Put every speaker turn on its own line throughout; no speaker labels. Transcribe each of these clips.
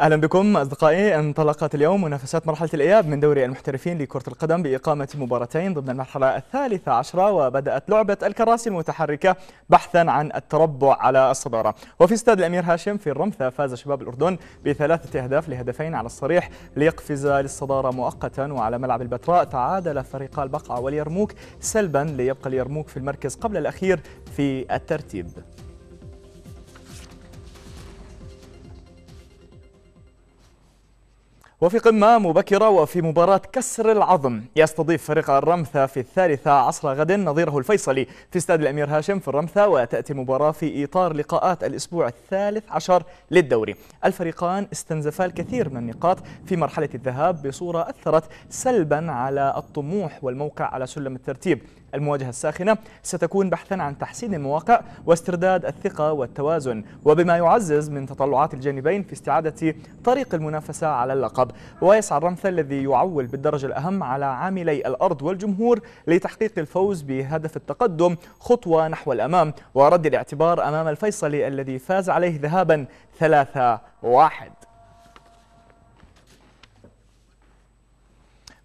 أهلا بكم أصدقائي. انطلقت اليوم منافسات مرحلة الإياب من دوري المحترفين لكرة القدم بإقامة مباراتين ضمن المرحلة الثالثة عشرة وبدأت لعبة الكراسي المتحركة بحثا عن التربع على الصدارة. وفي استاد الأمير هاشم في الرمثا فاز شباب الأردن بثلاثة أهداف لهدفين على الصريح ليقفز للصدارة مؤقتا. وعلى ملعب البتراء تعادل فريقا البقعة واليرموك سلبا ليبقى اليرموك في المركز قبل الأخير في الترتيب. وفي قمة مبكرة وفي مباراة كسر العظم يستضيف فريق الرمثة في الثالثة عصر غد نظيره الفيصلي في استاد الأمير هاشم في الرمثة وتأتي المباراة في إطار لقاءات الأسبوع الثالث عشر للدوري. الفريقان استنزفا الكثير من النقاط في مرحلة الذهاب بصورة أثرت سلبا على الطموح والموقع على سلم الترتيب. المواجهة الساخنة. ستكون بحثا عن تحسين المواقع واسترداد الثقة والتوازن وبما يعزز من تطلعات الجانبين في استعادة طريق المنافسة على اللقب. ويسعى الرمثة الذي يعول بالدرجة الأهم على عاملي الأرض والجمهور لتحقيق الفوز بهدف التقدم خطوة نحو الأمام. ورد الاعتبار أمام الفيصلي الذي فاز عليه ذهابا ثلاثة واحد.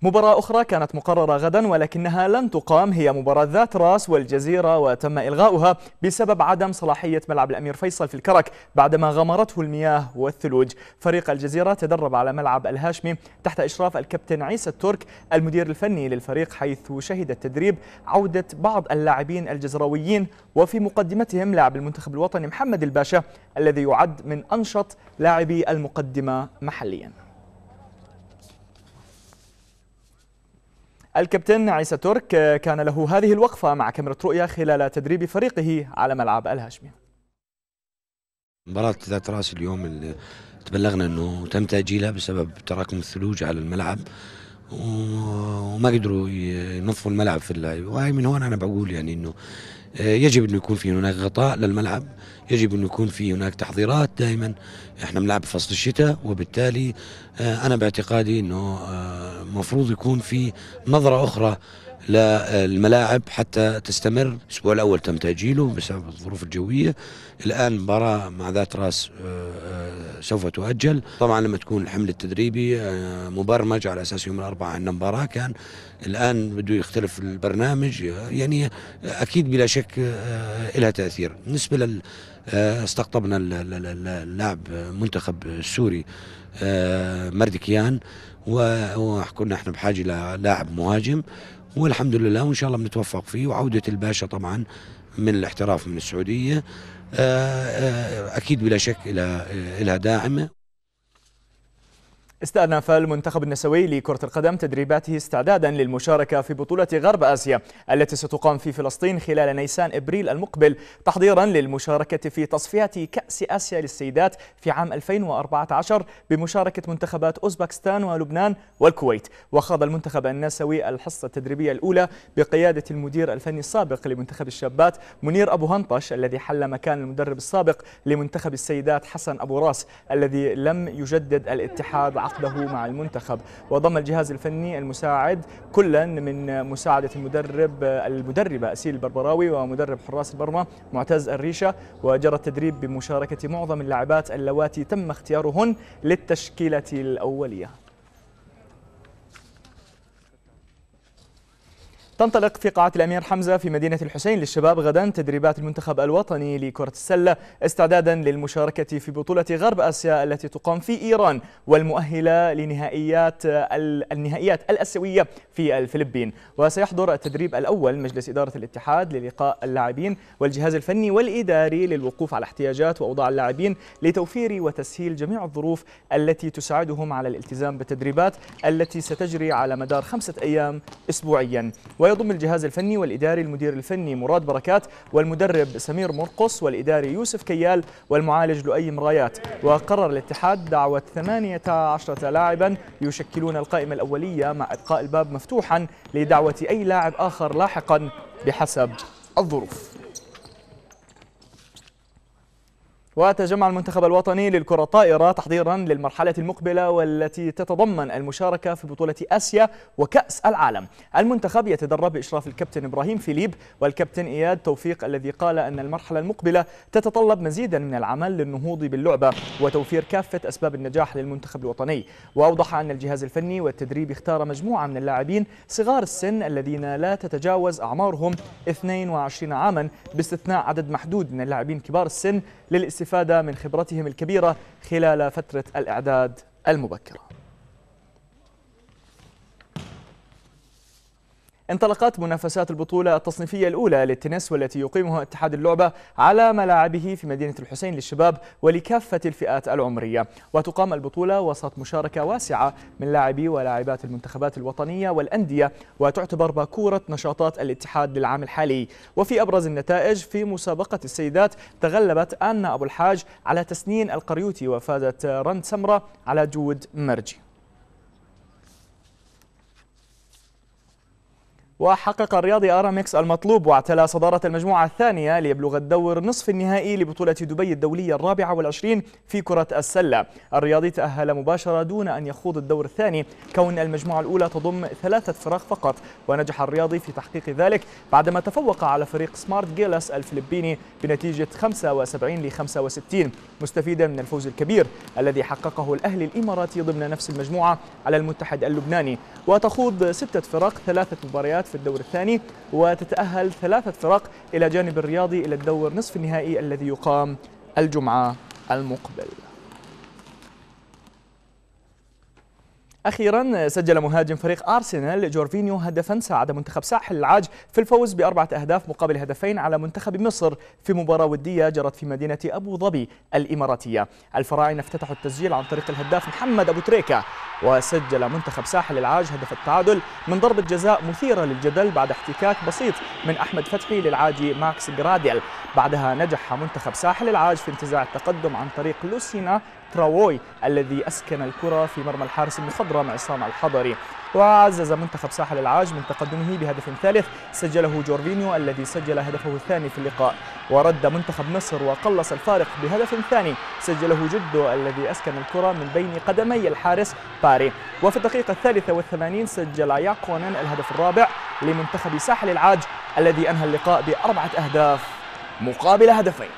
مباراة أخرى كانت مقررة غدا ولكنها لن تقام. هي مباراة ذات راس والجزيرة وتم إلغاؤها بسبب عدم صلاحية ملعب الأمير فيصل في الكرك بعدما غمرته المياه والثلوج. فريق الجزيرة تدرب على ملعب الهاشمي تحت إشراف الكابتن عيسى الترك المدير الفني للفريق حيث شهد التدريب عودة بعض اللاعبين الجزراويين وفي مقدمتهم لاعب المنتخب الوطني محمد الباشا الذي يعد من أنشط لاعبي المقدمة محلياً. الكابتن عيسى ترك كان له هذه الوقفة مع كاميرا رؤيا خلال تدريب فريقه على ملعب الهاشمي.
مباراة ذات رأس اليوم اللي تبلغنا أنه تم تأجيلها بسبب تراكم الثلوج على الملعب وما قدروا ينظفوا الملعب في اللعب. وهي من هون أنا بقول يعني أنه يجب انه يكون في هناك غطاء للملعب يجب انه يكون في هناك تحضيرات دائما. إحنا بنلعب فصل الشتاء وبالتالي أنا باعتقادي إنه المفروض يكون في نظرة أخرى للملاعب حتى تستمر. الأسبوع الأول تم تأجيله بسبب الظروف الجوية. الآن مباراة مع ذات راس سوف تؤجل. طبعا لما تكون الحمل التدريبي مبرمج على أساس يوم الأربعاء عندنا مباراه كان الآن بده يختلف البرنامج. يعني أكيد بلا شك لها تأثير. بالنسبة لل استقطبنا اللاعب منتخب السوري مردكيان وكنا إحنا بحاجة للاعب مهاجم. والحمد لله وإن شاء الله بنتوفق فيه. وعودة الباشا طبعا من الاحتراف من السعودية. أكيد بلا شك لها داعمة.
استأنف المنتخب النسوي لكرة القدم تدريباته استعدادا للمشاركة في بطولة غرب آسيا التي ستقام في فلسطين خلال نيسان إبريل المقبل تحضيرا للمشاركة في تصفيات كأس آسيا للسيدات في عام 2014 بمشاركة منتخبات أوزبكستان ولبنان والكويت. وخاض المنتخب النسوي الحصة التدريبية الأولى بقيادة المدير الفني السابق لمنتخب الشابات منير أبو هنطش الذي حل مكان المدرب السابق لمنتخب السيدات حسن أبو راس الذي لم يجدد الاتحاد عقده مع المنتخب. وضم الجهاز الفني المساعد كلا من مساعدة المدرب المدربة أسيل البربراوي ومدرب حراس المرمى معتز الريشة. وجرى التدريب بمشاركة معظم اللاعبات اللواتي تم اختيارهن للتشكيلة الأولية. تنطلق في قاعة الأمير حمزة في مدينة الحسين للشباب غدا تدريبات المنتخب الوطني لكرة السلة استعدادا للمشاركة في بطولة غرب آسيا التي تقام في إيران والمؤهلة لنهائيات النهائيات الآسيوية في الفلبين. وسيحضر التدريب الأول مجلس إدارة الاتحاد للقاء اللاعبين والجهاز الفني والإداري للوقوف على احتياجات وأوضاع اللاعبين لتوفير وتسهيل جميع الظروف التي تساعدهم على الالتزام بالتدريبات التي ستجري على مدار خمسة أيام أسبوعيا. ويضم الجهاز الفني والإداري المدير الفني مراد بركات والمدرب سمير مرقص والإداري يوسف كيال والمعالج لؤي مرايات. وقرر الاتحاد دعوة 18 لاعبا يشكلون القائمة الأولية مع إبقاء الباب مفتوحا لدعوة أي لاعب آخر لاحقا بحسب الظروف. وتجمع المنتخب الوطني للكرة الطائرة تحضيرا للمرحلة المقبلة والتي تتضمن المشاركة في بطولة آسيا وكأس العالم. المنتخب يتدرب بإشراف الكابتن إبراهيم فيليب والكابتن إياد توفيق الذي قال أن المرحلة المقبلة تتطلب مزيدا من العمل للنهوض باللعبة وتوفير كافة أسباب النجاح للمنتخب الوطني. وأوضح أن الجهاز الفني والتدريب اختار مجموعة من اللاعبين صغار السن الذين لا تتجاوز أعمارهم 22 عاما باستثناء عدد محدود من اللاعبين كبار السن للاستفادة من خبرتهم الكبيرة خلال فترة الإعداد المبكرة. انطلقت منافسات البطولة التصنيفية الأولى للتنس والتي يقيمها اتحاد اللعبة على ملاعبه في مدينة الحسين للشباب ولكافة الفئات العمرية. وتقام البطولة وسط مشاركة واسعة من لاعبي ولاعبات المنتخبات الوطنية والأندية وتعتبر باكورة نشاطات الاتحاد للعام الحالي. وفي أبرز النتائج في مسابقة السيدات تغلبت آنا أبو الحاج على تسنين القريوتي وفازت رند سمرة على جود مرجي. وحقق الرياضي أرامكس المطلوب واعتلى صدارة المجموعة الثانية ليبلغ الدور نصف النهائي لبطولة دبي الدولية الرابعة والعشرين في كرة السلة. الرياضي تأهل مباشرة دون أن يخوض الدور الثاني. كون المجموعة الأولى تضم ثلاثة فرق فقط. ونجح الرياضي في تحقيق ذلك بعدما تفوق على فريق سمارت جيلس الفلبيني بنتيجة 75 ل 65 مستفيدا من الفوز الكبير الذي حققه الأهلي الإماراتي ضمن نفس المجموعة على المتحد اللبناني. وتخوض ستة فرق ثلاثة مباريات في الدور الثاني وتتأهل ثلاثة فرق إلى جانب الرياضي إلى الدور نصف النهائي الذي يقام الجمعة المقبل. أخيرا سجل مهاجم فريق أرسنال جورفينيو هدفا ساعد منتخب ساحل العاج في الفوز بأربعة أهداف مقابل هدفين على منتخب مصر في مباراة ودية جرت في مدينة أبو ظبي الإماراتية. الفراعنة افتتحوا التسجيل عن طريق الهداف محمد أبو تريكة وسجل منتخب ساحل العاج هدف التعادل من ضربة جزاء مثيرة للجدل بعد احتكاك بسيط من أحمد فتحي للعاجي ماكس جراديل. بعدها نجح منتخب ساحل العاج في انتزاع التقدم عن طريق لوسينا تراوي الذي أسكن الكرة في مرمى الحارس المخضرم عصام الحضري. وعزز منتخب ساحل العاج من تقدمه بهدف ثالث سجله جورفينيو الذي سجل هدفه الثاني في اللقاء. ورد منتخب مصر وقلص الفارق بهدف ثاني سجله جدو الذي أسكن الكرة من بين قدمي الحارس باري. وفي الدقيقة الثالثة والثمانين سجل ياكونن الهدف الرابع لمنتخب ساحل العاج الذي أنهى اللقاء بأربعة أهداف مقابل هدفين.